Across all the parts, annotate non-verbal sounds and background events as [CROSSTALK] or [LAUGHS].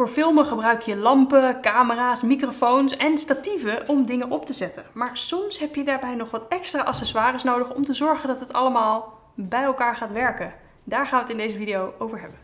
Voor filmen gebruik je lampen, camera's, microfoons en statieven om dingen op te zetten. Maar soms heb je daarbij nog wat extra accessoires nodig om te zorgen dat het allemaal bij elkaar gaat werken. Daar gaan we het in deze video over hebben.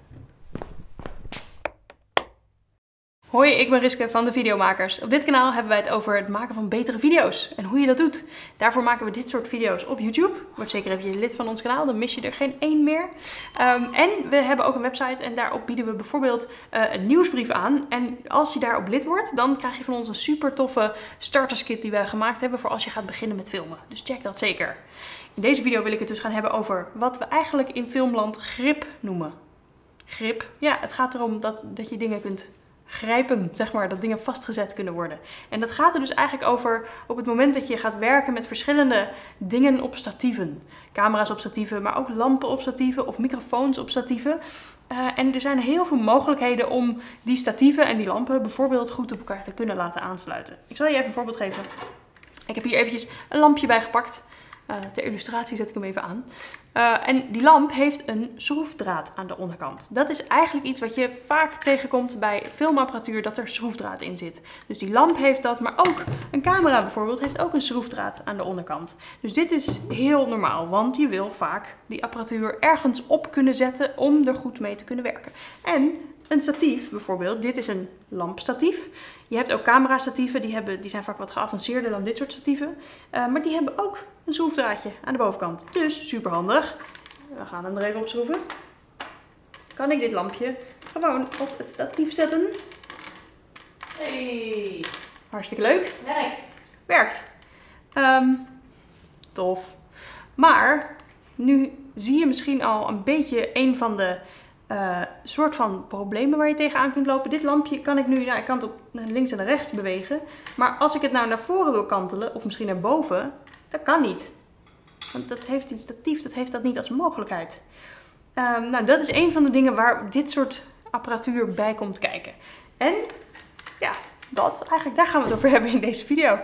Hoi, ik ben Riske van de Videomakers. Op dit kanaal hebben wij het over het maken van betere video's en hoe je dat doet. Daarvoor maken we dit soort video's op YouTube. Word zeker even lid van ons kanaal, dan mis je er geen één meer. Ehm, en we hebben ook een website en daarop bieden we bijvoorbeeld uh, een nieuwsbrief aan. En als je daarop lid wordt, dan krijg je van ons een super toffe starterskit die wij gemaakt hebben voor als je gaat beginnen met filmen. Dus check dat zeker. In deze video wil ik het dus gaan hebben over wat we eigenlijk in filmland grip noemen. Grip, ja, het gaat erom dat, dat je dingen kunt grijpen, zeg maar, dat dingen vastgezet kunnen worden. En dat gaat er dus eigenlijk over op het moment dat je gaat werken met verschillende dingen op statieven. Camera's op statieven, maar ook lampen op statieven of microfoons op statieven. Uh, en er zijn heel veel mogelijkheden om die statieven en die lampen bijvoorbeeld goed op elkaar te kunnen laten aansluiten. Ik zal je even een voorbeeld geven. Ik heb hier eventjes een lampje bij gepakt. Uh, ter illustratie zet ik hem even aan. Uh, en die lamp heeft een schroefdraad aan de onderkant. Dat is eigenlijk iets wat je vaak tegenkomt bij filmapparatuur, dat er schroefdraad in zit. Dus die lamp heeft dat, maar ook een camera bijvoorbeeld heeft ook een schroefdraad aan de onderkant. Dus dit is heel normaal, want je wil vaak die apparatuur ergens op kunnen zetten om er goed mee te kunnen werken. En een statief bijvoorbeeld, dit is een lampstatief. Je hebt ook camera-statieven, die, hebben, die zijn vaak wat geavanceerder dan dit soort statieven. Uh, maar die hebben ook een schroefdraadje aan de bovenkant. Dus super handig. We gaan hem er even op schroeven. Kan ik dit lampje gewoon op het statief zetten. Hey. Hartstikke leuk. Werkt. Werkt. Um, tof. Maar nu zie je misschien al een beetje een van de uh, soort van problemen waar je tegenaan kunt lopen. Dit lampje kan ik nu, nou, ik kan het op naar links en rechts bewegen. Maar als ik het nou naar voren wil kantelen, of misschien naar boven, dat kan niet. Want dat heeft een statief, dat heeft dat niet als mogelijkheid. Um, nou, dat is een van de dingen waar dit soort apparatuur bij komt kijken. En ja, dat eigenlijk, daar gaan we het over hebben in deze video.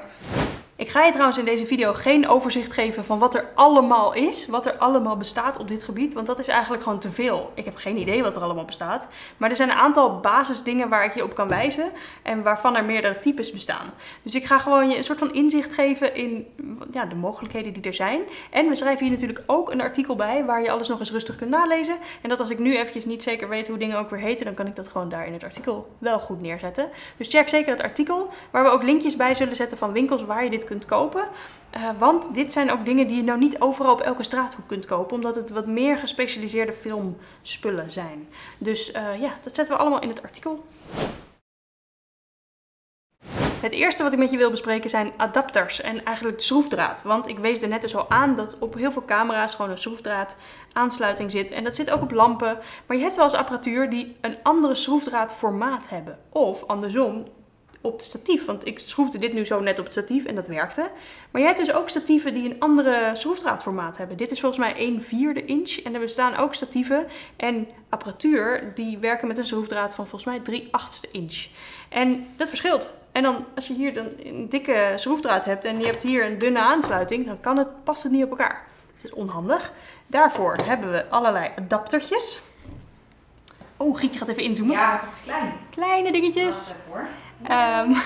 Ik ga je trouwens in deze video geen overzicht geven van wat er allemaal is, wat er allemaal bestaat op dit gebied, want dat is eigenlijk gewoon te veel. Ik heb geen idee wat er allemaal bestaat, maar er zijn een aantal basisdingen waar ik je op kan wijzen en waarvan er meerdere types bestaan. Dus ik ga gewoon je een soort van inzicht geven in ja, de mogelijkheden die er zijn. En we schrijven hier natuurlijk ook een artikel bij waar je alles nog eens rustig kunt nalezen. En dat als ik nu eventjes niet zeker weet hoe dingen ook weer heten, dan kan ik dat gewoon daar in het artikel wel goed neerzetten. Dus check zeker het artikel, waar we ook linkjes bij zullen zetten van winkels waar je dit kunt kopen. Uh, want dit zijn ook dingen die je nou niet overal op elke straathoek kunt kopen. Omdat het wat meer gespecialiseerde filmspullen zijn. Dus uh, ja, dat zetten we allemaal in het artikel. Het eerste wat ik met je wil bespreken zijn adapters en eigenlijk schroefdraad. Want ik wees er net dus al aan dat op heel veel camera's gewoon een schroefdraad aansluiting zit. En dat zit ook op lampen. Maar je hebt wel eens apparatuur die een andere schroefdraadformaat hebben. Of andersom, op het statief. Want ik schroefde dit nu zo net op het statief en dat werkte. Maar je hebt dus ook statieven die een andere schroefdraadformaat hebben. Dit is volgens mij 1 vierde inch. En er bestaan ook statieven en apparatuur die werken met een schroefdraad van volgens mij 3 achtste inch. En dat verschilt. En dan als je hier dan een dikke schroefdraad hebt en je hebt hier een dunne aansluiting, dan kan het, past het niet op elkaar. Dat is onhandig. Daarvoor hebben we allerlei adaptertjes. Oh, Gietje gaat even inzoomen. Ja, het is klein. Kleine dingetjes. Um,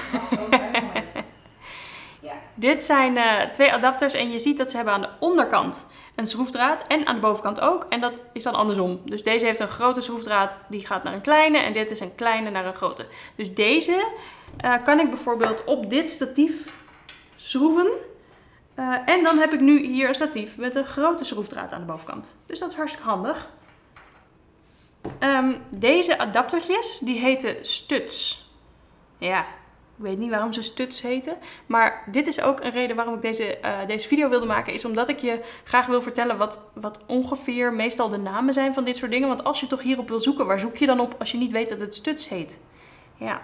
ja. Dit zijn uh, twee adapters en je ziet dat ze hebben aan de onderkant een schroefdraad en aan de bovenkant ook. En dat is dan andersom. Dus deze heeft een grote schroefdraad die gaat naar een kleine en dit is een kleine naar een grote. Dus deze uh, kan ik bijvoorbeeld op dit statief schroeven. Uh, en dan heb ik nu hier een statief met een grote schroefdraad aan de bovenkant. Dus dat is hartstikke handig. Um, deze adaptertjes die heten studs. Ja, ik weet niet waarom ze stuts heten. Maar dit is ook een reden waarom ik deze, uh, deze video wilde maken. Is omdat ik je graag wil vertellen wat, wat ongeveer meestal de namen zijn van dit soort dingen. Want als je toch hierop wil zoeken, waar zoek je dan op als je niet weet dat het stuts heet? Ja,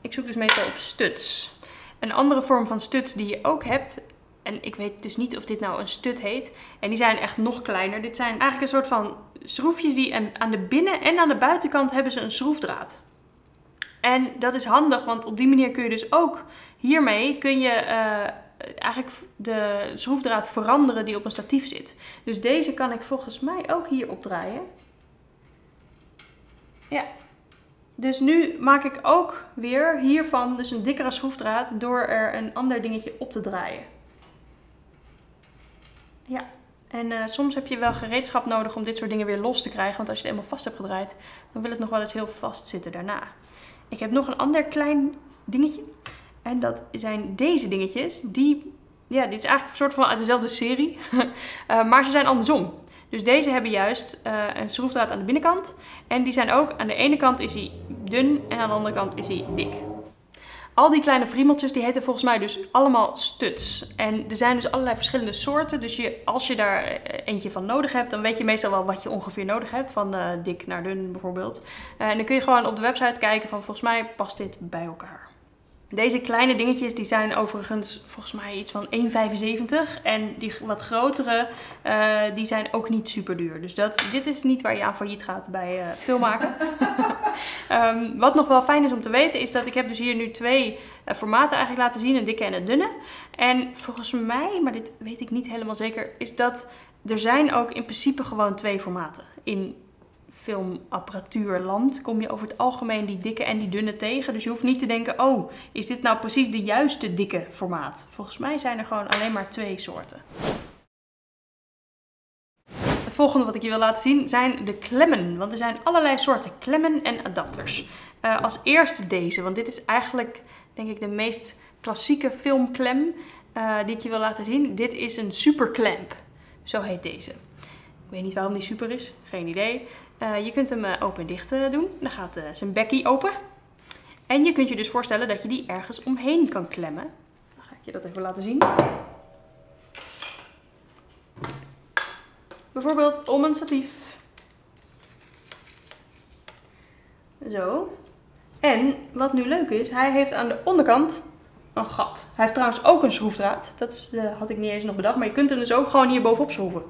ik zoek dus meestal op stuts. Een andere vorm van stuts die je ook hebt. En ik weet dus niet of dit nou een stut heet. En die zijn echt nog kleiner. Dit zijn eigenlijk een soort van schroefjes die aan de binnen- en aan de buitenkant hebben ze een schroefdraad. En dat is handig, want op die manier kun je dus ook hiermee kun je uh, eigenlijk de schroefdraad veranderen die op een statief zit. Dus deze kan ik volgens mij ook hier opdraaien. Ja. Dus nu maak ik ook weer hiervan dus een dikkere schroefdraad door er een ander dingetje op te draaien. Ja, en uh, soms heb je wel gereedschap nodig om dit soort dingen weer los te krijgen. Want als je het eenmaal vast hebt gedraaid, dan wil het nog wel eens heel vast zitten daarna. Ik heb nog een ander klein dingetje. En dat zijn deze dingetjes. Die, ja, dit is eigenlijk een soort van uit dezelfde serie. uh, [LAUGHS] maar ze zijn andersom. Dus deze hebben juist uh, een schroefdraad aan de binnenkant. En die zijn ook, aan de ene kant is hij dun en aan de andere kant is hij dik. Al die kleine friemeltjes die heten volgens mij dus allemaal studs. En er zijn dus allerlei verschillende soorten. Dus je, als je daar eh, eentje van nodig hebt, dan weet je meestal wel wat je ongeveer nodig hebt. Van uh, dik naar dun bijvoorbeeld. Uh, en dan kun je gewoon op de website kijken van volgens mij past dit bij elkaar. Deze kleine dingetjes die zijn overigens volgens mij iets van 1,75. En die wat grotere uh, die zijn ook niet super duur. Dus dat, dit is niet waar je aan failliet gaat bij uh, filmmaken. um, [LAUGHS] wat nog wel fijn is om te weten is dat ik heb dus hier nu twee uh, formaten eigenlijk laten zien. Een dikke en een dunne. En volgens mij, maar dit weet ik niet helemaal zeker, is dat er zijn ook in principe gewoon twee formaten. In filmapparatuurland kom je over het algemeen die dikke en die dunne tegen. Dus je hoeft niet te denken, oh, is dit nou precies de juiste dikke formaat? Volgens mij zijn er gewoon alleen maar twee soorten. Het volgende wat ik je wil laten zien zijn de klemmen. Want er zijn allerlei soorten klemmen en adapters. Uh, als eerste deze, want dit is eigenlijk denk ik de meest klassieke filmklem uh, die ik je wil laten zien. Dit is een superklemp. Zo heet deze. Ik weet niet waarom die super is, geen idee. Uh, je kunt hem uh, open en dicht uh, doen. Dan gaat zijn bekkie open. En je kunt je dus voorstellen dat je die ergens omheen kan klemmen. Dan ga ik je dat even laten zien. Bijvoorbeeld om een statief. Zo. En wat nu leuk is, hij heeft aan de onderkant een gat. Hij heeft trouwens ook een schroefdraad. Dat is, had ik niet eens nog bedacht. Maar je kunt hem dus ook gewoon hier bovenop schroeven.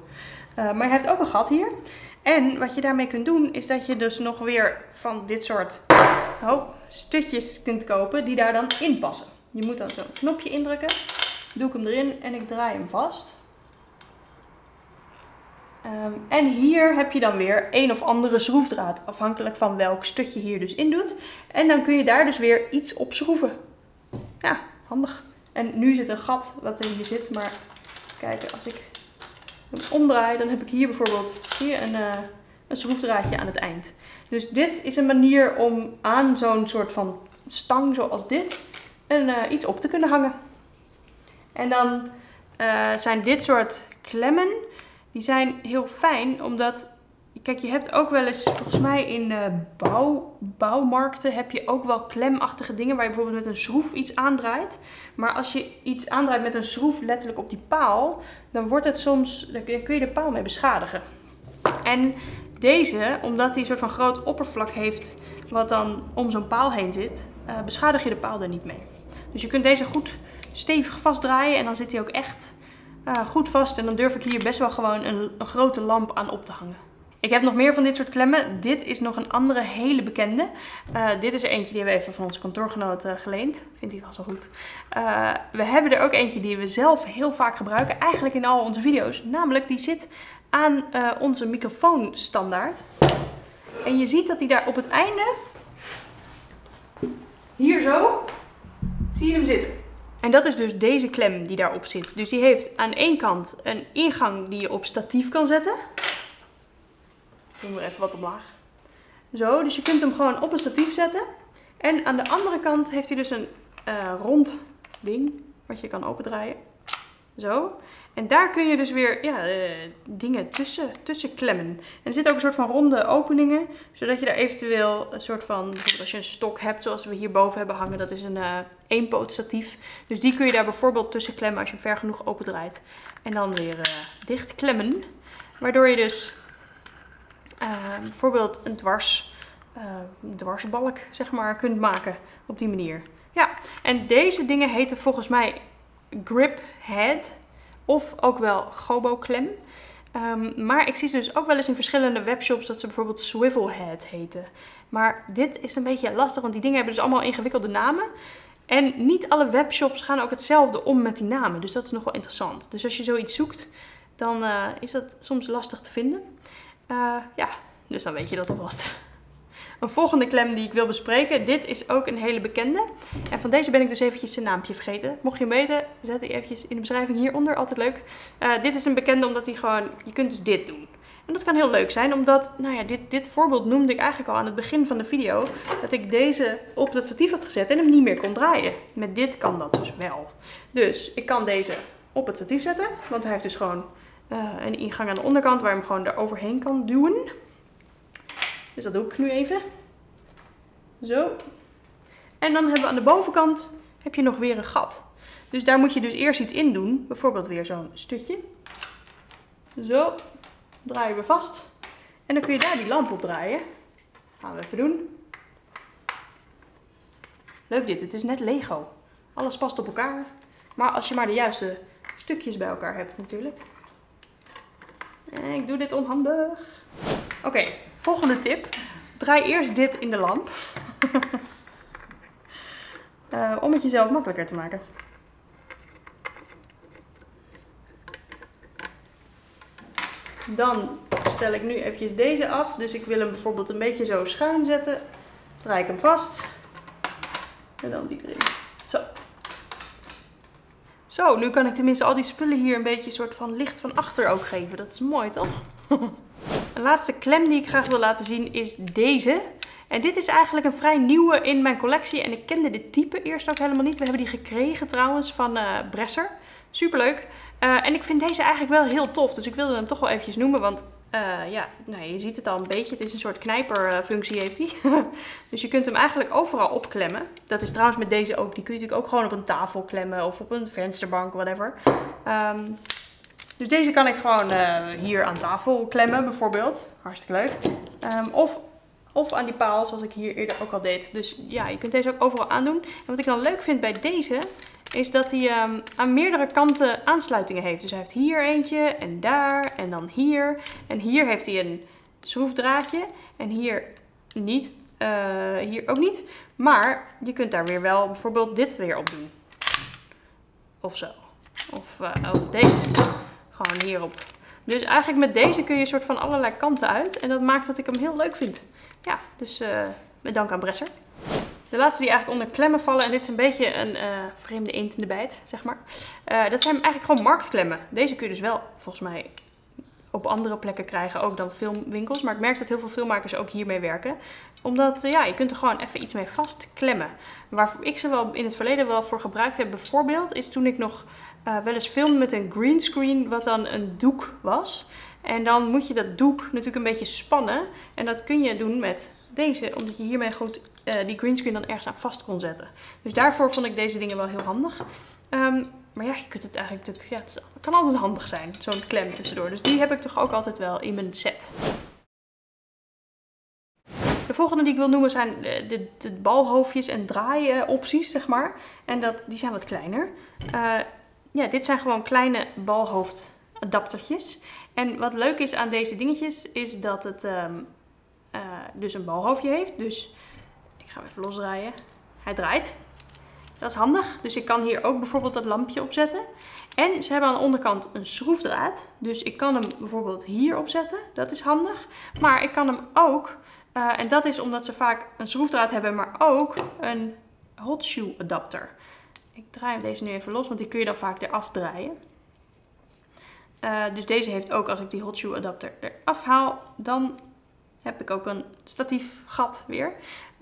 Maar hij heeft ook een gat hier. En wat je daarmee kunt doen, is dat je dus nog weer van dit soort oh, stutjes kunt kopen die daar dan in passen. Je moet dan zo'n knopje indrukken. Doe ik hem erin en ik draai hem vast. Um, en hier heb je dan weer een of andere schroefdraad, afhankelijk van welk stuk je hier dus in doet. En dan kun je daar dus weer iets op schroeven. Ja, handig. En nu zit een gat wat er hier zit, maar kijk, als ik omdraai, dan heb ik hier bijvoorbeeld hier een, uh, een schroefdraadje aan het eind. Dus dit is een manier om aan zo'n soort van stang zoals dit een, uh, iets op te kunnen hangen. En dan uh, zijn dit soort klemmen, die zijn heel fijn omdat Kijk, je hebt ook wel eens, volgens mij in uh, bouw, bouwmarkten heb je ook wel klemachtige dingen waar je bijvoorbeeld met een schroef iets aandraait. Maar als je iets aandraait met een schroef letterlijk op die paal, dan wordt het soms, dan kun je de paal mee beschadigen. En deze, omdat hij een soort van groot oppervlak heeft wat dan om zo'n paal heen zit, uh, beschadig je de paal er niet mee. Dus je kunt deze goed stevig vastdraaien en dan zit hij ook echt uh, goed vast. En dan durf ik hier best wel gewoon een grote lamp aan op te hangen. Ik heb nog meer van dit soort klemmen. Dit is nog een andere hele bekende. Uh, dit is eentje die we even van onze kantoorgenoot uh, geleend. Vindt hij wel goed. Uh, we hebben er ook eentje die we zelf heel vaak gebruiken. Eigenlijk in al onze video's. Namelijk die zit aan onze microfoonstandaard. En je ziet dat hij daar op het einde, hier zo, zie je hem zitten. En dat is dus deze klem die daarop zit. Dus die heeft aan één kant een ingang die je op statief kan zetten. Doen even wat omlaag. Zo, dus je kunt hem gewoon op een statief zetten. En aan de andere kant heeft hij dus een uh, rond ding wat je kan opendraaien. Zo. En daar kun je dus weer ja, uh, dingen tussen, tussen klemmen. En er zitten ook een soort van ronde openingen. Zodat je daar eventueel een soort van, als je een stok hebt zoals we hierboven hebben hangen. Dat is een uh, statief. Dus die kun je daar bijvoorbeeld tussen klemmen als je hem ver genoeg opendraait. En dan weer uh, dicht klemmen. Waardoor je dus uh, bijvoorbeeld een dwars, uh, dwarsbalk zeg maar, kunt maken op die manier. Ja, en deze dingen heten volgens mij grip head of ook wel gobo klem. Um, maar ik zie ze dus ook wel eens in verschillende webshops dat ze bijvoorbeeld swivel head heten. Maar dit is een beetje lastig, want die dingen hebben dus allemaal ingewikkelde namen. En niet alle webshops gaan ook hetzelfde om met die namen. Dus dat is nog wel interessant. Dus als je zoiets zoekt, dan uh, is dat soms lastig te vinden. Uh, ja, dus dan weet je dat alvast. Een volgende klem die ik wil bespreken. Dit is ook een hele bekende. En van deze ben ik dus eventjes zijn naampje vergeten. Mocht je hem weten, zet die eventjes in de beschrijving hieronder. Altijd leuk. Uh, dit is een bekende omdat hij gewoon... Je kunt dus dit doen. En dat kan heel leuk zijn, omdat, nou ja, dit, dit voorbeeld noemde ik eigenlijk al aan het begin van de video. Dat ik deze op het statief had gezet en hem niet meer kon draaien. Met dit kan dat dus wel. Dus ik kan deze op het statief zetten, want hij heeft dus gewoon uh, een ingang aan de onderkant waar je hem gewoon eroverheen kan duwen. Dus dat doe ik nu even. Zo. En dan hebben we aan de bovenkant heb je nog weer een gat. Dus daar moet je dus eerst iets in doen. Bijvoorbeeld weer zo'n stutje. Zo draaien we vast. En dan kun je daar die lamp op draaien. Gaan we even doen. Leuk dit, het is net Lego. Alles past op elkaar. Maar als je maar de juiste stukjes bij elkaar hebt natuurlijk. Ik doe dit onhandig. Oké, volgende tip. Draai eerst dit in de lamp. uh, [LAUGHS] om het jezelf makkelijker te maken. Dan stel ik nu eventjes deze af. Dus ik wil hem bijvoorbeeld een beetje zo schuin zetten. Draai ik hem vast. En dan die erin. Zo. Nu kan ik tenminste al die spullen hier een beetje een soort van licht van achter ook geven. Dat is mooi, toch? [LAUGHS] een laatste klem die ik graag wil laten zien is deze. En dit is eigenlijk een vrij nieuwe in mijn collectie. En ik kende dit type eerst ook helemaal niet. We hebben die gekregen trouwens van uh, Bresser. Superleuk. Uh, en ik vind deze eigenlijk wel heel tof. Dus ik wilde hem toch wel eventjes noemen. Want uh, ja, nou, je ziet het al een beetje. Het is een soort knijperfunctie heeft hij. [LAUGHS] dus je kunt hem eigenlijk overal opklemmen. Dat is trouwens met deze ook. Die kun je natuurlijk ook gewoon op een tafel klemmen. Of op een vensterbank, whatever. Um, dus deze kan ik gewoon uh, hier aan tafel klemmen bijvoorbeeld. Hartstikke leuk. Um, of, of aan die paal zoals ik hier eerder ook al deed. Dus ja, je kunt deze ook overal aandoen. En wat ik dan leuk vind bij deze is dat hij um, aan meerdere kanten aansluitingen heeft. Dus hij heeft hier eentje en daar en dan hier. En hier heeft hij een schroefdraadje en hier niet. Uh, hier ook niet. Maar je kunt daar weer wel bijvoorbeeld dit weer op doen. Of zo. Of, uh, of deze. Gewoon hierop. Dus eigenlijk met deze kun je een soort van allerlei kanten uit. En dat maakt dat ik hem heel leuk vind. Ja, dus uh, dank aan Bresser. De laatste die eigenlijk onder klemmen vallen, en dit is een beetje een uh, vreemde eend in de bijt, zeg maar. Uh, dat zijn eigenlijk gewoon marktklemmen. Deze kun je dus wel, volgens mij, op andere plekken krijgen, ook dan filmwinkels. Maar ik merk dat heel veel filmmakers ook hiermee werken. Omdat, ja, je kunt er gewoon even iets mee vastklemmen. Waar ik ze wel in het verleden wel voor gebruikt heb, bijvoorbeeld, is toen ik nog wel eens filmde met een greenscreen, wat dan een doek was. En dan moet je dat doek natuurlijk een beetje spannen. En dat kun je doen met deze, omdat je hiermee goed uh, die greenscreen dan ergens aan vast kon zetten. Dus daarvoor vond ik deze dingen wel heel handig. Um, maar ja, je kunt het eigenlijk natuurlijk, ja, het kan altijd handig zijn, zo'n klem tussendoor. Dus die heb ik toch ook altijd wel in mijn set. De volgende die ik wil noemen zijn de, de, balhoofdjes en draaiopties, zeg maar. En dat, die zijn wat kleiner. Uh, ja, dit zijn gewoon kleine balhoofdadaptertjes. En wat leuk is aan deze dingetjes, is dat het um, uh, dus een balhoofdje heeft. Dus ik ga hem even losdraaien. Hij draait. Dat is handig. Dus ik kan hier ook bijvoorbeeld dat lampje opzetten. En ze hebben aan de onderkant een schroefdraad. Dus ik kan hem bijvoorbeeld hier opzetten. Dat is handig. Maar ik kan hem ook, uh, en dat is omdat ze vaak een schroefdraad hebben, maar ook een hot shoe adapter. Ik draai deze nu even los, want die kun je dan vaak eraf draaien. Uh, dus deze heeft ook, als ik die hot shoe adapter eraf haal, dan heb ik ook een statief gat weer.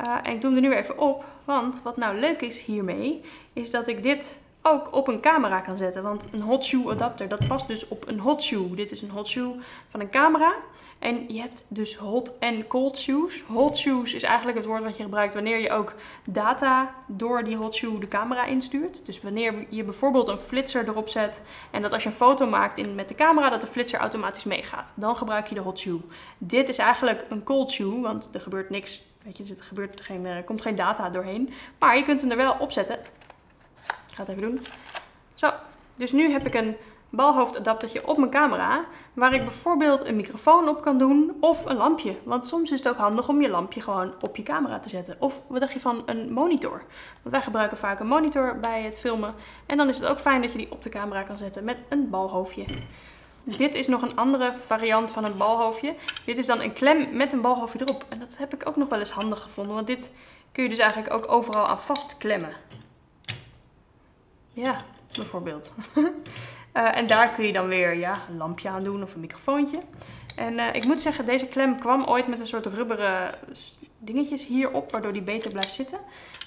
Uh, en ik doe hem er nu even op, want wat nou leuk is hiermee, is dat ik dit ook op een camera kan zetten. Want een hot shoe adapter, dat past dus op een hot shoe. Dit is een hot shoe van een camera. En je hebt dus hot en cold shoes. Hot shoes is eigenlijk het woord wat je gebruikt wanneer je ook data door die hot shoe de camera instuurt. Dus wanneer je bijvoorbeeld een flitser erop zet en dat als je een foto maakt in, met de camera dat de flitser automatisch meegaat. Dan gebruik je de hot shoe. Dit is eigenlijk een cold shoe, want er gebeurt niks. Weet je, er, gebeurt geen, er komt geen data doorheen. Maar je kunt hem er wel op zetten. Ik ga het even doen. Zo, dus nu heb ik een balhoofdadaptertje op mijn camera. Waar ik bijvoorbeeld een microfoon op kan doen of een lampje. Want soms is het ook handig om je lampje gewoon op je camera te zetten. Of wat dacht je van een monitor? Want wij gebruiken vaak een monitor bij het filmen. En dan is het ook fijn dat je die op de camera kan zetten met een balhoofdje. Dit is nog een andere variant van een balhoofdje. Dit is dan een klem met een balhoofdje erop. En dat heb ik ook nog wel eens handig gevonden. Want dit kun je dus eigenlijk ook overal aan vastklemmen. Ja, bijvoorbeeld. uh, [LAUGHS] en daar kun je dan weer ja, een lampje aan doen of een microfoontje. En uh, ik moet zeggen, deze klem kwam ooit met een soort rubberen dingetjes hierop, waardoor die beter blijft zitten.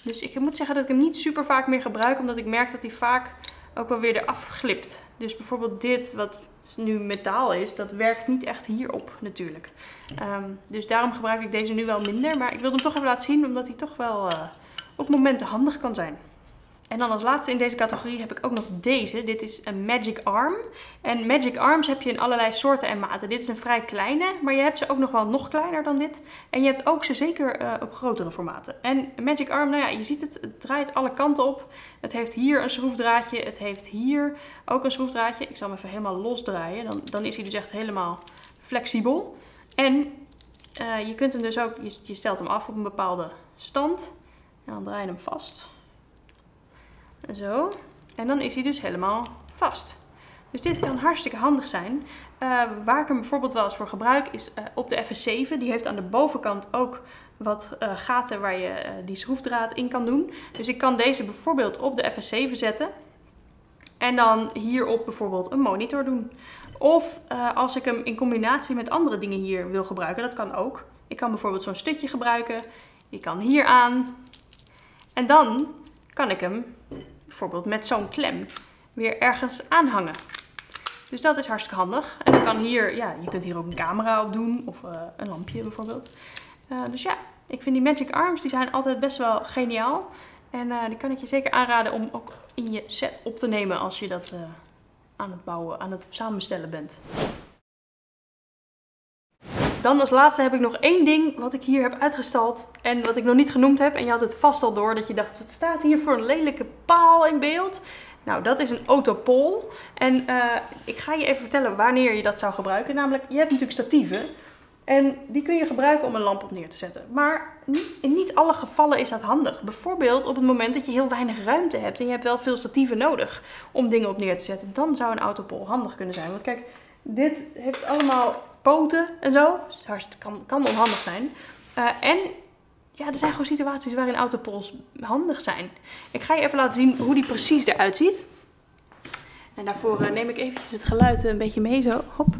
Dus ik moet zeggen dat ik hem niet super vaak meer gebruik, omdat ik merk dat hij vaak ook wel weer eraf glipt. Dus bijvoorbeeld dit, wat nu metaal is, dat werkt niet echt hierop natuurlijk. Um, dus daarom gebruik ik deze nu wel minder. Maar ik wilde hem toch even laten zien, omdat hij toch wel uh, op momenten handig kan zijn. En dan als laatste in deze categorie heb ik ook nog deze. Dit is een Magic Arm. En Magic Arms heb je in allerlei soorten en maten. Dit is een vrij kleine, maar je hebt ze ook nog wel nog kleiner dan dit. En je hebt ook ze zeker uh, op grotere formaten. En Magic Arm, nou ja, je ziet het, het draait alle kanten op. Het heeft hier een schroefdraadje, het heeft hier ook een schroefdraadje. Ik zal hem even helemaal losdraaien, dan, dan is hij dus echt helemaal flexibel. En uh, je kunt hem dus ook, je, je stelt hem af op een bepaalde stand. En dan draai je hem vast. Zo. En dan is hij dus helemaal vast. Dus dit kan hartstikke handig zijn. Uh, waar ik hem bijvoorbeeld wel eens voor gebruik is uh, op de FS7. Die heeft aan de bovenkant ook wat uh, gaten waar je die schroefdraad in kan doen. Dus ik kan deze bijvoorbeeld op de FS7 zetten. En dan hierop bijvoorbeeld een monitor doen. Of als ik hem in combinatie met andere dingen hier wil gebruiken, dat kan ook. Ik kan bijvoorbeeld zo'n stukje gebruiken. Die kan hier aan. En dan kan ik hem bijvoorbeeld met zo'n klem weer ergens aanhangen. Dus dat is hartstikke handig. En dan kan hier, ja, je kunt hier ook een camera op doen of uh, een lampje bijvoorbeeld. Uh, dus ja, ik vind die Magic Arms, die zijn altijd best wel geniaal. En uh, die kan ik je zeker aanraden om ook in je set op te nemen als je dat aan het bouwen, aan het samenstellen bent. Dan als laatste heb ik nog één ding wat ik hier heb uitgestald en wat ik nog niet genoemd heb. En je had het vast al door dat je dacht, wat staat hier voor een lelijke paal in beeld? Nou, dat is een autopol. En uh, ik ga je even vertellen wanneer je dat zou gebruiken. Namelijk, je hebt natuurlijk statieven. En die kun je gebruiken om een lamp op neer te zetten. Maar niet, in niet alle gevallen is dat handig. Bijvoorbeeld op het moment dat je heel weinig ruimte hebt en je hebt wel veel statieven nodig om dingen op neer te zetten. Dan zou een autopol handig kunnen zijn. Want kijk, dit heeft allemaal poten en zo. Dus kan, kan onhandig zijn. Uh, en ja, er zijn gewoon situaties waarin autopols handig zijn. Ik ga je even laten zien hoe die precies eruit ziet. En daarvoor uh, neem ik eventjes het geluid een beetje mee zo. Hop.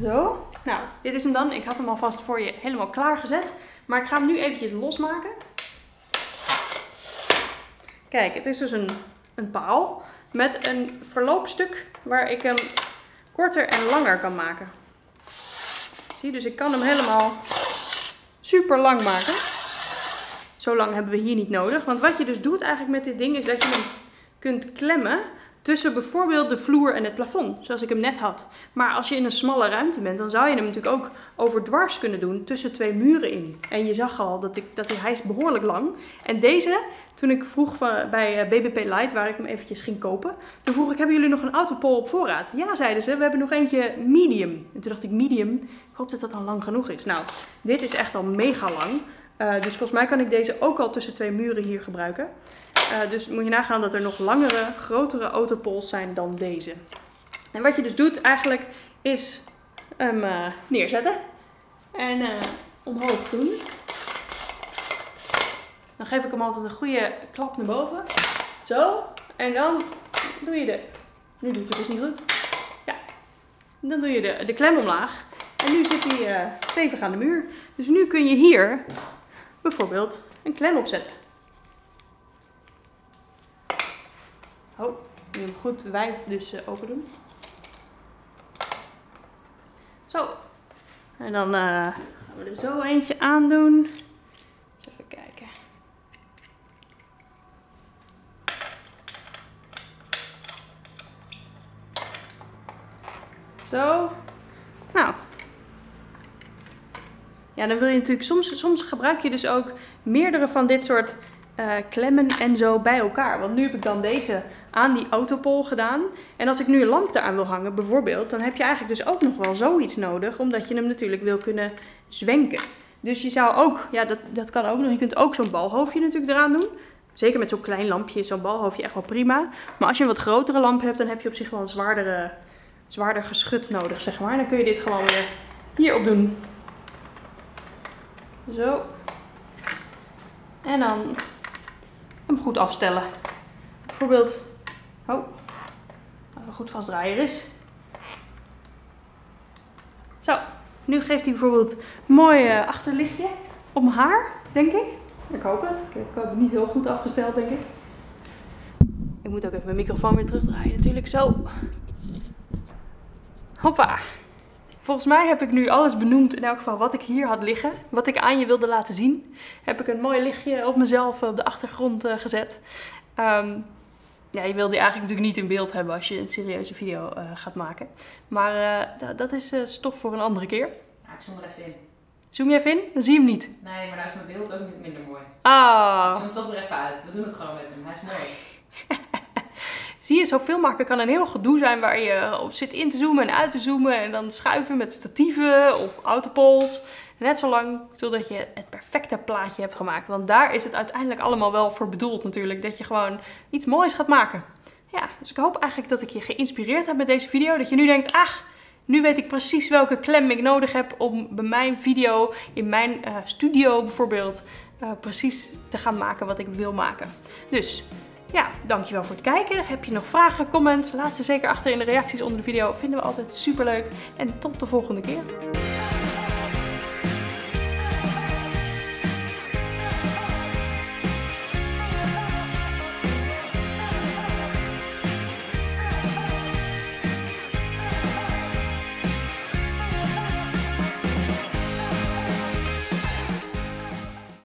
Zo. Nou, dit is hem dan. Ik had hem alvast voor je helemaal klaargezet. Maar ik ga hem nu eventjes losmaken. Kijk, het is dus een, een paal met een verloopstuk waar ik hem korter en langer kan maken. Zie, dus ik kan hem helemaal super lang maken. Zo lang hebben we hier niet nodig. Want wat je dus doet eigenlijk met dit ding is dat je hem kunt klemmen tussen bijvoorbeeld de vloer en het plafond, zoals ik hem net had. Maar als je in een smalle ruimte bent, dan zou je hem natuurlijk ook overdwars kunnen doen tussen twee muren in. En je zag al dat, ik, dat hij, is behoorlijk lang. En deze, toen ik vroeg bij eh, BBP Light, waar ik hem eventjes ging kopen, toen vroeg ik, hebben jullie nog een autopol op voorraad? Ja, zeiden ze, we hebben nog eentje medium. En toen dacht ik, medium, ik hoop dat dat dan lang genoeg is. Nou, dit is echt al mega lang. Uh, dus volgens mij kan ik deze ook al tussen twee muren hier gebruiken. Uh, dus moet je nagaan dat er nog langere, grotere autopols zijn dan deze. En wat je dus doet eigenlijk is hem uh, neerzetten en uh, omhoog doen. Dan geef ik hem altijd een goede klap naar boven. Zo. En dan doe je de... Nu doe ik het dus niet goed. Ja. Dan doe je de, de klem omlaag. En nu zit hij stevig aan de muur. Dus nu kun je hier bijvoorbeeld een klem opzetten. Oh, nu hem goed wijd dus uh, open doen. Zo. En dan uh, gaan we er zo eentje aandoen. Eens even kijken. Zo. Nou. Ja, dan wil je natuurlijk, soms, soms gebruik je dus ook meerdere van dit soort uh, klemmen en zo bij elkaar. Want nu heb ik dan deze aan die autopol gedaan. En als ik nu een lamp eraan wil hangen bijvoorbeeld, dan heb je eigenlijk dus ook nog wel zoiets nodig. Omdat je hem natuurlijk wil kunnen zwenken. Dus je zou ook, ja dat, dat kan ook nog, je kunt ook zo'n balhoofdje natuurlijk eraan doen. zeker met zo'n klein lampje, zo'n balhoofdje echt wel prima. Maar als je een wat grotere lamp hebt, dan heb je op zich wel een zwaardere, zwaarder geschut nodig, zeg maar. Dan kun je dit gewoon weer hierop doen. Zo. En dan hem goed afstellen. Bijvoorbeeld, oh, even goed vastdraaien is. Zo, nu geeft hij bijvoorbeeld een mooi eh, achterlichtje op mijn haar, denk ik. Ik hoop het. Ik heb het niet heel goed afgesteld, denk ik. Ik moet ook even mijn microfoon weer terugdraaien natuurlijk. Zo. Hoppa. Volgens mij heb ik nu alles benoemd, in elk geval wat ik hier had liggen. Wat ik aan je wilde laten zien. Heb ik een mooi lichtje op mezelf op de achtergrond uh, gezet. Um, ja, je wil die eigenlijk natuurlijk niet in beeld hebben als je een serieuze video uh, gaat maken. Maar uh, dat is stof voor een andere keer. Ja, ik zoom er even in. Zoom je even in? Dan zie je hem niet. Nee, maar daar is mijn beeld ook niet minder mooi. Ah. Ik zoom hem toch weer even uit. We doen het gewoon met hem. Hij is mooi. [LAUGHS] Zie je, zoveel maken kan een heel gedoe zijn waar je op zit in te zoomen en uit te zoomen. En dan schuiven met statieven of autopols. Net zo lang zodat je het perfecte plaatje hebt gemaakt. Want daar is het uiteindelijk allemaal wel voor bedoeld natuurlijk. Dat je gewoon iets moois gaat maken. Ja, dus ik hoop eigenlijk dat ik je geïnspireerd heb met deze video. Dat je nu denkt, ach, nu weet ik precies welke klem ik nodig heb om bij mijn video, in mijn uh, studio bijvoorbeeld, uh, precies te gaan maken wat ik wil maken. Dus ja, dankjewel voor het kijken. Heb je nog vragen, comments? Laat ze zeker achter in de reacties onder de video. Vinden we altijd super leuk. En tot de volgende keer.